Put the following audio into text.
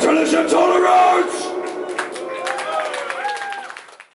Congratulations all around!